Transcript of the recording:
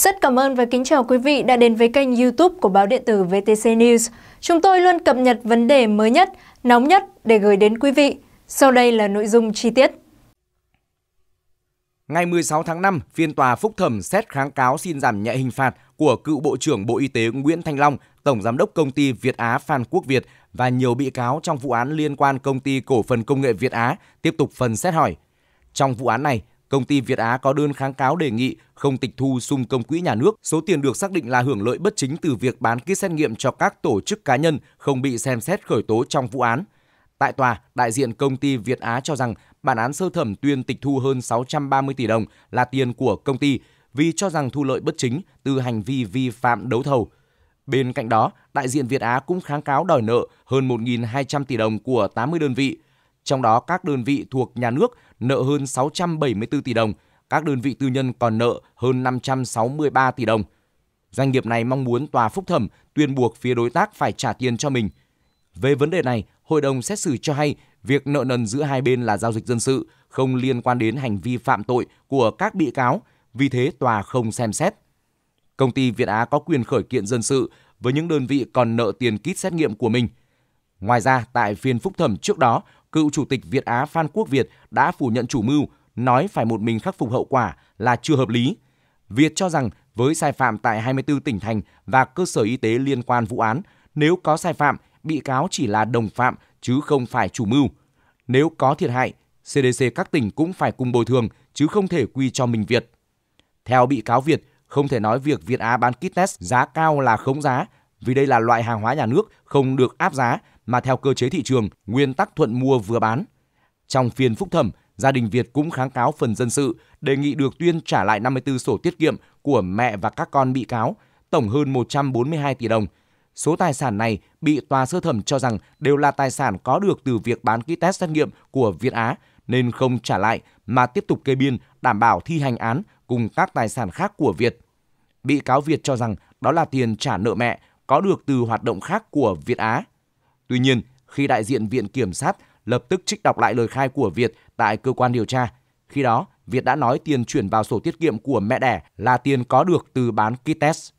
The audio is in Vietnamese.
Rất cảm ơn và kính chào quý vị đã đến với kênh YouTube của báo điện tử VTC News. Chúng tôi luôn cập nhật vấn đề mới nhất, nóng nhất để gửi đến quý vị. Sau đây là nội dung chi tiết. Ngày 16 tháng 5, phiên tòa phúc thẩm xét kháng cáo xin giảm nhẹ hình phạt của cựu Bộ trưởng Bộ Y tế Nguyễn Thanh Long, Tổng Giám đốc Công ty Việt Á Phan Quốc Việt và nhiều bị cáo trong vụ án liên quan Công ty Cổ phần Công nghệ Việt Á tiếp tục phần xét hỏi. Trong vụ án này, công ty Việt Á có đơn kháng cáo đề nghị không tịch thu sung công quỹ nhà nước, số tiền được xác định là hưởng lợi bất chính từ việc bán kit xét nghiệm cho các tổ chức cá nhân không bị xem xét khởi tố trong vụ án. Tại tòa, đại diện công ty Việt Á cho rằng bản án sơ thẩm tuyên tịch thu hơn 630 tỷ đồng là tiền của công ty vì cho rằng thu lợi bất chính từ hành vi vi phạm đấu thầu. Bên cạnh đó, đại diện Việt Á cũng kháng cáo đòi nợ hơn 1.200 tỷ đồng của 80 đơn vị, trong đó các đơn vị thuộc nhà nước nợ hơn 674 tỷ đồng, các đơn vị tư nhân còn nợ hơn 563 tỷ đồng. Doanh nghiệp này mong muốn tòa phúc thẩm tuyên buộc phía đối tác phải trả tiền cho mình. Về vấn đề này, hội đồng xét xử cho hay việc nợ nần giữa hai bên là giao dịch dân sự, không liên quan đến hành vi phạm tội của các bị cáo, vì thế tòa không xem xét. Công ty Việt Á có quyền khởi kiện dân sự với những đơn vị còn nợ tiền kit xét nghiệm của mình. Ngoài ra, tại phiên phúc thẩm trước đó, cựu chủ tịch Việt Á Phan Quốc Việt đã phủ nhận chủ mưu, nói phải một mình khắc phục hậu quả là chưa hợp lý. Việt cho rằng với sai phạm tại 24 tỉnh thành và cơ sở y tế liên quan vụ án, nếu có sai phạm, bị cáo chỉ là đồng phạm chứ không phải chủ mưu. Nếu có thiệt hại, CDC các tỉnh cũng phải cùng bồi thường chứ không thể quy cho mình Việt. Theo bị cáo Việt, không thể nói việc Việt Á bán kit test giá cao là khống giá vì đây là loại hàng hóa nhà nước không được áp giá mà theo cơ chế thị trường, nguyên tắc thuận mua vừa bán. Trong phiên phúc thẩm, gia đình Việt cũng kháng cáo phần dân sự, đề nghị được tuyên trả lại 54 sổ tiết kiệm của mẹ và các con bị cáo, tổng hơn 142 tỷ đồng. Số tài sản này bị tòa sơ thẩm cho rằng đều là tài sản có được từ việc bán kit test xét nghiệm của Việt Á nên không trả lại mà tiếp tục kê biên đảm bảo thi hành án cùng các tài sản khác của Việt. Bị cáo Việt cho rằng đó là tiền trả nợ mẹ có được từ hoạt động khác của Việt Á. Tuy nhiên, khi đại diện Viện Kiểm sát lập tức trích đọc lại lời khai của Việt tại cơ quan điều tra, khi đó Việt đã nói tiền chuyển vào sổ tiết kiệm của mẹ đẻ là tiền có được từ bán kit test.